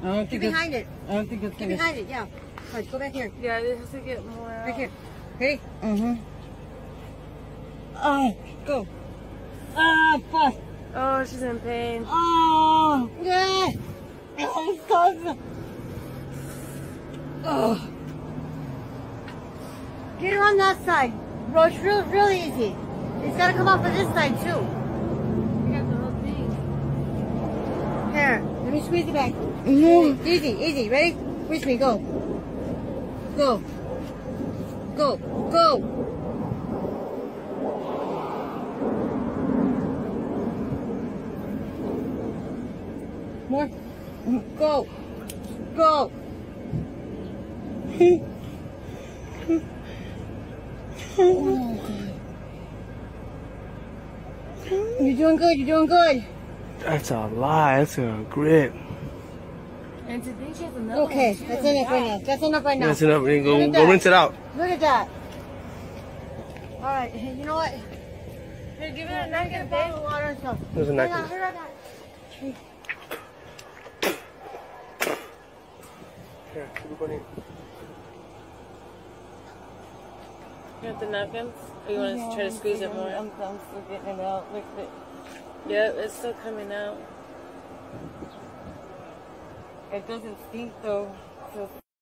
I don't Get think it's, behind it. I don't think it's Get gonna. behind it, yeah. Right, go back here. Yeah, it has to get more out. Right here. Ready? Mm-hmm. Oh, go. Ah, fuck. Oh, she's in pain. Oh, yeah. Oh, fuck. Oh. Get her on that side. Bro, it's real, real easy. It's gotta come off of this side too. Let me squeeze it back. No. Easy, easy. Ready? Reach me, go. Go. Go, go. More. Go. Go. You're doing good, you're doing good. That's a lie. That's a grit. And to think she has another Okay, one, too, that's enough right now. That's enough right now. That's enough. Then Look go, go that. rinse it out. Look at that. All right, you know what? Here, give it a napkin, Get a babe. bottle of water and stuff. There's a Hang on, napkin. hurry up. Here, keep it going. You want the napkins? Or you want to try to squeeze it more? I'm, I'm still getting it out. Look at it. Yep, it's still coming out. It doesn't stink though. So